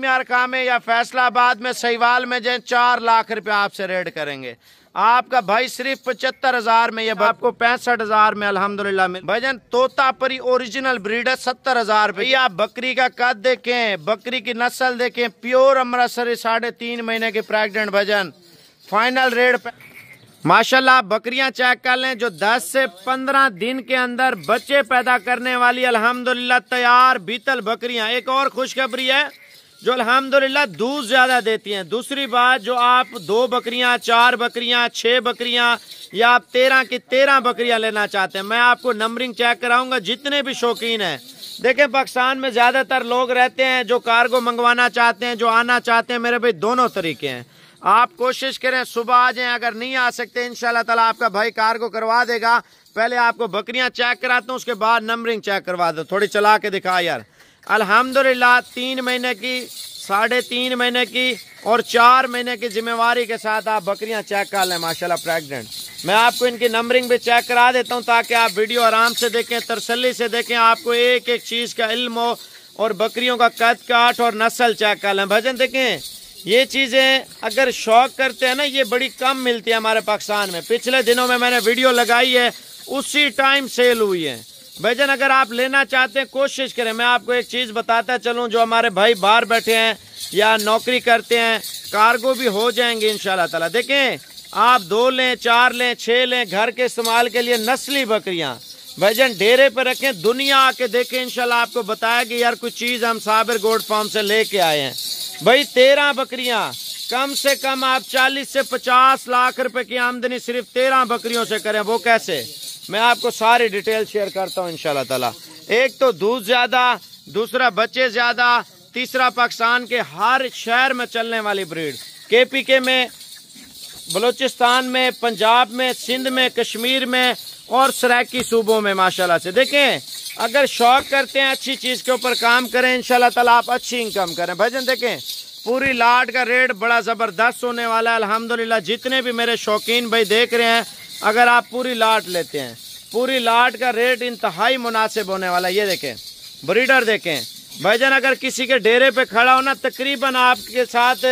में या फैसलाबाद में, सहीवाल में जो चार लाख रुपया आपसे रेड करेंगे। आपका भाई सिर्फ़ पचहत्तर हज़ार में, ये आपको पैंसठ हज़ार में, अल्हम्दुलिल्लाह में। भजन तोतापरी ओरिजिनल ब्रीड है, सत्तर हज़ार रुपये आप बकरी का कद देखें, बकरी की नस्ल देखें, प्योर अमृतसरी साढ़े तीन महीने की प्रेगनेंट भजन फाइनल रेट माशाल्लाह, बकरियाँ चेक कर लें, जो 10 से 15 दिन के अंदर बच्चे पैदा करने वाली, अल्हम्दुलिल्लाह, तैयार, बीतल बकरियाँ। एक और खुशखबरी है जो अल्हम्दुलिल्लाह दूध ज़्यादा देती हैं। दूसरी बात, जो आप दो बकरियाँ, चार बकरियाँ, छह बकरियाँ या आप तेरह की तेरह बकरियाँ लेना चाहते हैं, मैं आपको नंबरिंग चेक कराऊँगा, जितने भी शौकीन हैं। देखें पाकिस्तान में ज़्यादातर लोग रहते हैं जो कार्गो मंगवाना चाहते हैं, जो आना चाहते हैं, मेरे भाई, दोनों तरीके हैं। आप कोशिश करें, सुबह आ जाएँ, अगर नहीं आ सकते, इंशाल्लाह ताला आपका भाई कार्गो करवा देगा। पहले आपको बकरियाँ चेक कराता हूँ, उसके बाद नंबरिंग चेक करवा दो। थोड़ी चला के दिखा यार। अल्हम्दुलिल्लाह, तीन महीने की, साढ़े तीन महीने की और चार महीने की जिम्मेवारी के साथ आप बकरियाँ चेक कर लें, माशाल्लाह प्रेग्नेंट मैं आपको इनकी नंबरिंग भी चेक करा देता हूँ ताकि आप वीडियो आराम से देखें तरसली से देखें, आपको एक एक चीज़ का इल्म हो और बकरियों का कद काट और नस्ल चेक कर लें। भजन देखें, ये चीज़ें अगर शौक करते हैं ना, ये बड़ी कम मिलती है हमारे पाकिस्तान में। पिछले दिनों में मैंने वीडियो लगाई है, उसी टाइम सेल हुई है। भजन अगर आप लेना चाहते हैं, कोशिश करें। मैं आपको एक चीज़ बताता चलूँ, जो हमारे भाई बाहर बैठे हैं या नौकरी करते हैं, कार्गो भी हो जाएँगे इनशाला ताला। देखें, आप दो लें, चार लें छः लें, घर के इस्तेमाल के लिए नस्ली बकरियाँ। भजन डेरे पर रखें, दुनिया आके देखें इनशाला आपको बताया कि यार कुछ चीज़ हम साबिर गोड फार्म से लेके आए हैं। भाई, तेरह बकरियाँ, कम से कम आप चालीस से पचास लाख रुपए की आमदनी सिर्फ़ तेरह बकरियों से करें, वो कैसे? मैं आपको सारी डिटेल शेयर करता हूँ इनशाला ताला। एक तो दूध ज़्यादा, दूसरा बच्चे ज़्यादा, तीसरा पाकिस्तान के हर शहर में चलने वाली ब्रीड। के पी के में, बलूचिस्तान में, पंजाब में, सिंध में, कश्मीर में और सराकी सूबों में, माशाल्लाह से। देखें, अगर शौक करते हैं अच्छी चीज़ के ऊपर काम करें, इंशाल्लाह ताला आप अच्छी इनकम करें। भजन देखें पूरी लाट का रेट बड़ा ज़बरदस्त होने वाला है। अल्हम्दुलिल्लाह, जितने भी मेरे शौकीन भाई देख रहे हैं, अगर आप पूरी लाट लेते हैं, पूरी लाट का रेट इंतहाई मुनासिब होने वाला है। ये देखें, ब्रीडर देखें, भाईजान, अगर किसी के डेरे पे खड़ा होना तकरीबन आपके साथ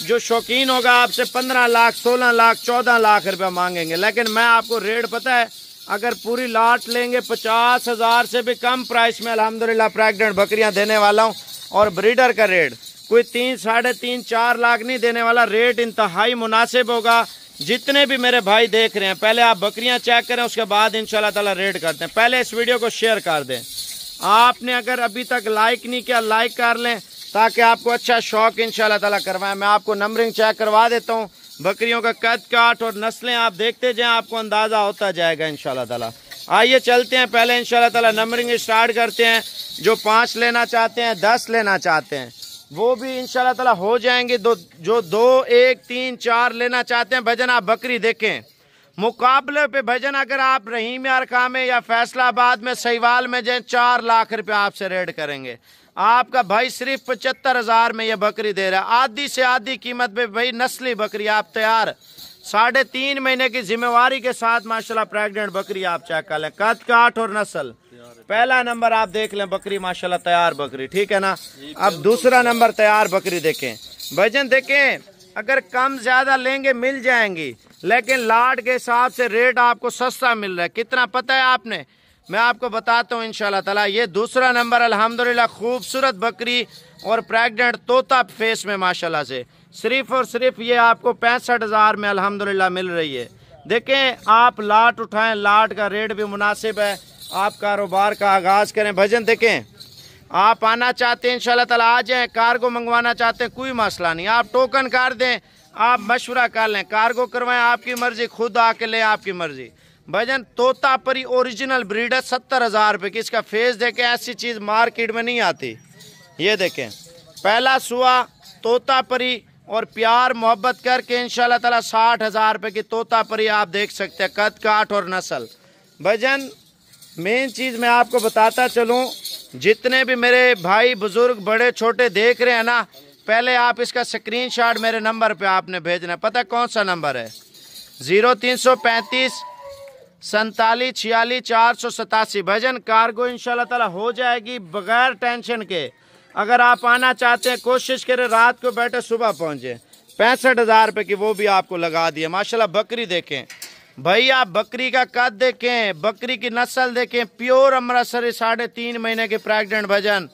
जो शौकीन होगा, आपसे पंद्रह लाख, सोलह लाख, चौदह लाख रुपया मांगेंगे। लेकिन मैं आपको रेट पता है, अगर पूरी लाट लेंगे, पचास हज़ार से भी कम प्राइस में, अल्हम्दुलिल्लाह प्रेगनेंट बकरियाँ देने वाला हूँ। और ब्रीडर का रेट कोई तीन, साढ़े तीन, चार लाख नहीं देने वाला रेट इंतहाई मुनासिब होगा। जितने भी मेरे भाई देख रहे हैं, पहले आप बकरियाँ चेक करें, उसके बाद इंशाल्लाह ताला रेट करते हैं। पहले इस वीडियो को शेयर कर दें। आपने अगर अभी तक लाइक नहीं किया लाइक कर लें, ताकि आपको अच्छा शौक इंशाल्लाह ताला करवाएँ। मैं आपको नंबरिंग चेक करवा देता हूँ। बकरियों का कद काट और नस्लें आप देखते जाएँ, आपको अंदाज़ा होता जाएगा इंशाल्लाह ताला। आइए चलते हैं, पहले इंशाल्लाह ताला नंबरिंग स्टार्ट करते हैं। जो पाँच लेना चाहते हैं, दस लेना चाहते हैं। वो भी इंशाल्लाह ताला हो जाएँगे दो, जो दो, एक, तीन, चार लेना चाहते हैं, भजन आप बकरी देखें। मुकाबले पे भजन अगर आप रहीम यार में या फैसलाबाद में, सहीवाल में जाए, चार लाख रुपया आपसे रेड करेंगे। आपका भाई सिर्फ़ पचहत्तर हज़ार में ये बकरी दे रहा है। आधी से आधी कीमत पे भाई नस्ली बकरी, आप तैयार। साढ़े तीन महीने की जिम्मेवारी के साथ, माशाल्लाह प्रेग्नेंट बकरी आप चेक कर लें। कद काठ और नस्ल। पहला नंबर आप देख लें, बकरी, माशाल्लाह, तैयार बकरी, ठीक है ना? अब दूसरा नंबर, तैयार बकरी देखें। भजन देखें, अगर कम ज़्यादा लेंगे, मिल जाएँगी, लेकिन लाट के हिसाब से रेट आपको सस्ता मिल रहा है। कितना पता है आपने? मैं आपको बताता हूँ इनशाला तला, ये दूसरा नंबर, अल्हम्दुलिल्लाह, खूबसूरत बकरी और प्रेग्नेंट तोता फेस में, माशाल्लाह से। सिर्फ़ और सिर्फ़ ये आपको पैंसठ हज़ार में, अल्हम्दुलिल्लाह, मिल रही है। देखें, आप लाट उठाएँ, लाट का रेट भी मुनासिब है। आप कारोबार का आगाज़ करें, भजन देखें। आप आना चाहते हैं, इंशाल्लाह ताला आ जाएँ कार्गो मंगवाना चाहते हैं, कोई मसला नहीं। आप टोकन कर दें, आप मशवरा कर लें कार्गो करवाएँ, आपकी मर्ज़ी, खुद आके लें, आपकी मर्ज़ी। भजन तोता परी ओरिजिनल ब्रीड है, सत्तर हज़ार रुपये की। इसका फेस देखें, ऐसी चीज़ मार्केट में नहीं आती। ये देखें, पहला सुआ तोता परी और प्यार, मोहब्बत करके ताला साठ हज़ार रुपये की तोता परी आप देख सकते हैं कद काठ और नस्ल। भजन मेन चीज़ मैं आपको बताता चलूँ, जितने भी मेरे भाई बुज़ुर्ग बड़े छोटे देख रहे हैं ना, पहले आप इसका स्क्रीनशॉट मेरे नंबर पे आपने भेजना। है पता कौन सा नंबर है? ज़ीरो तीन सौ पैंतीस, सैतालीस, छियालीस, चार सौ सतासी। भजन कार्गो इंशाल्लाह ताला हो जाएगी बगैर टेंशन के। अगर आप आना चाहते हैं, कोशिश करें रात को बैठे सुबह पहुँचे। पैंसठ हज़ार रुपए की वो भी आपको लगा दिए। माशाल्लाह बकरी देखें। भाई आप बकरी का कद देखें, बकरी की नस्ल देखें, प्योर अमृतसरी साढ़े तीन महीने के प्रेग्नेंट भजन।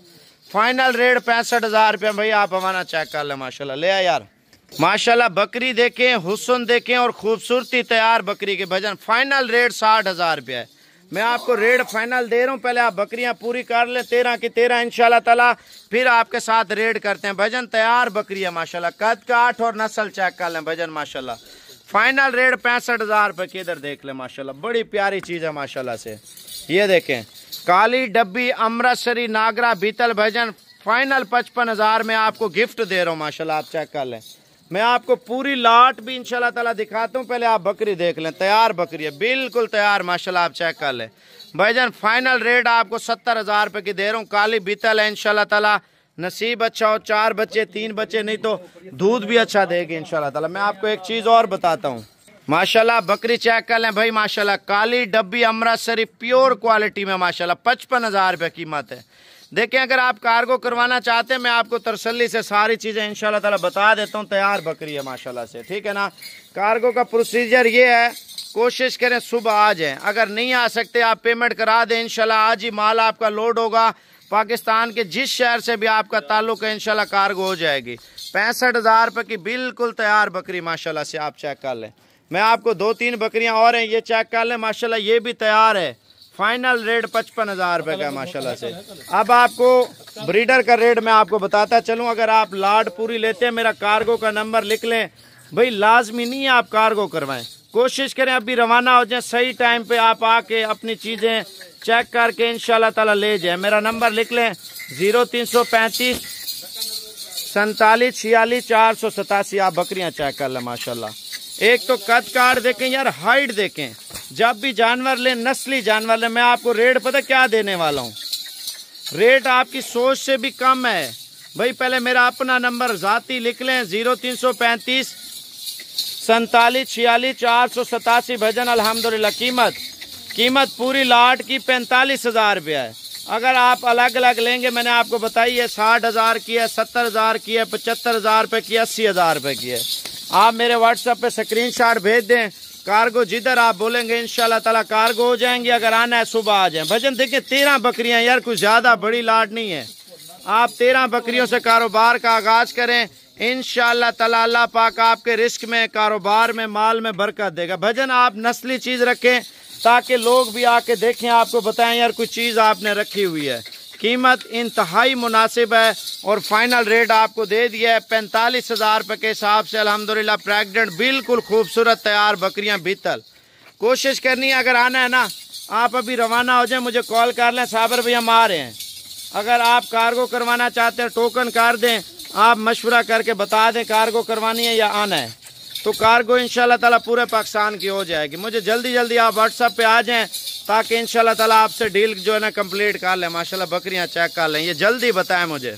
फाइनल रेट पैंसठ हज़ार रुपया। भाई आप हमारा चेक कर ले, माशाल्लाह, ले आ यार। माशाल्लाह, बकरी देखें, हुसन देखें और खूबसूरती तैयार बकरी के भजन। फाइनल रेट साठ हज़ार रुपया है। मैं आपको रेट फाइनल दे रहा हूँ, पहले आप बकरियाँ पूरी कर ले, तेरह की तेरह इनशाला ताला। फिर आपके साथ रेड करते हैं। भजन तैयार बकरी है, माशाल्लाह। कद का आठ और नस्ल चेक कर लें, भजन, माशाल्लाह। फाइनल रेट पैंसठ हज़ार रुपये की इधर देख ले, माशाल्लाह। बड़ी प्यारी चीज़ है, माशाल्लाह से। ये देखें, काली डब्बी, अमृतसरी, नागरा, बीतल भजन फाइनल पचपन हज़ार में आपको गिफ्ट दे रहा हूँ, माशाल्लाह, आप चेक कर लें। मैं आपको पूरी लाट भी इंशाल्लाह ताला दिखाता हूँ, पहले आप बकरी देख लें, तैयार बकरी है, बिल्कुल तैयार, माशाल्लाह, आप चेक कर लें। भाईजान फाइनल रेट आपको सत्तर हज़ार रुपए की दे रहा हूँ, काली, बीतल है, इंशाल्लाह ताला। नसीब अच्छा हो, चार बच्चे, तीन बच्चे, नहीं तो दूध भी अच्छा देगी, इंशाल्लाह ताला। मैं आपको एक चीज़ और बताता हूँ। माशाल्लाह, बकरी चेक कर लें भाई, माशाल्लाह, काली डब्बी अमृतसरी प्योर क्वालिटी में, माशाल्लाह, पचपन हज़ार रुपये कीमत है। देखें अगर आप कार्गो करवाना चाहते हैं, मैं आपको तरसली से सारी चीज़ें इंशाल्लाह ताला बता देता हूँ। तैयार बकरी है, माशाल्लाह से, ठीक है ना? कार्गो का प्रोसीजर ये है, कोशिश करें सुबह आ जाएँ। अगर नहीं आ सकते, आप पेमेंट करा दें, इंशाल्लाह आज ही माल आपका लोड होगा। पाकिस्तान के जिस शहर से भी आपका ताल्लुक है इनशाला कारगो हो जाएगी। पैंसठ हज़ार रुपये की बिल्कुल तैयार बकरी, माशाल्लाह से आप चेक कर लें। मैं आपको दो तीन बकरियाँ और हैं, ये चेक कर लें, माशाल्लाह ये भी तैयार है। फाइनल रेट पचपन हज़ार रुपए का माशाल्लाह से। अब आपको ब्रीडर का रेट मैं आपको बताता चलूँ, अगर आप लाड पूरी लेते हैं, मेरा कार्गो का नंबर लिख लें। भाई, लाजमी नहीं है आप कार्गो करवाएँ। कोशिश करें अभी रवाना हो जाए, सही टाइम पे आप आके अपनी चीज़ें चेक करके इंशाल्लाह ताला ले जाए। मेरा नंबर लिख लें, ज़ीरो तीन सौ पैंतीस, सैतालीस, छियालीस, चार सौ सतासी। आप बकरियाँ चेक कर लें, माशाल्लाह। एक तो कद कार देखें यार हाइट देखें। जब भी जानवर लें, नस्ली जानवर लें, मैं आपको रेट पता क्या देने वाला हूँ? रेट आपकी सोच से भी कम है। भाई, पहले मेरा अपना नंबर ज़ाती लिख लें, ज़ीरो तीन सौ पैंतीस सैतालीस, छियालीस, चार सौ सतासी भजन, अल्हम्दुलिल्लाह, कीमत। कीमत पूरी लाट की पैंतालीस हज़ार रुपया है। अगर आप अलग अलग लेंगे, मैंने आपको बताई है, साठ हज़ार की है, सत्तर हज़ार की है, पचहत्तर हज़ार रुपये की अस्सी हज़ार रुपये की है। आप मेरे व्हाट्सएप पे स्क्रीनशॉट भेज दें। कार्गो जिधर आप बोलेंगे इनशाला ताला कार्गो हो जाएँगे। अगर आना है, सुबह आ जाए। भजन देखिए तेरह बकरियाँ, यार, कुछ ज़्यादा बड़ी लाट नहीं है। आप तेरह बकरियों से कारोबार का आगाज़ करें। इन तला पाक आपके रिस्क में, कारोबार में, माल में बरकत देगा। भजन आप नस्ली चीज़ रखें, ताकि लोग भी आके देखें, आपको बताएँ, यार कुछ चीज़ आपने रखी हुई है। कीमत इंतहाई मुनासिब है, और फाइनल रेट आपको दे दिया है, पैंतालीस हज़ार रुपये के हिसाब से। अल्हम्दुलिल्लाह प्रेगनेंट बिल्कुल खूबसूरत, तैयार बकरियाँ बीतल। कोशिश करनी है, अगर आना है ना, आप अभी रवाना हो जाए, मुझे कॉल कर लें, साबर भाई हम आ रहे हैं। अगर आप कार्गो करवाना चाहते हैं टोकन कर दें आप मशवरा करके बता दें कार्गो करवानी है या आना है। तो कार्गो इंशाल्लाह ताला पूरे पाकिस्तान की हो जाएगी। मुझे जल्दी जल्दी आप व्हाट्सएप पे आ जाएँ, ताकि इंशाल्लाह ताला आपसे डील जो है ना कंप्लीट कर लें। माशाल्लाह बकरियाँ चेक कर लें। ये जल्दी बताएँ मुझे।